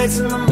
lights in my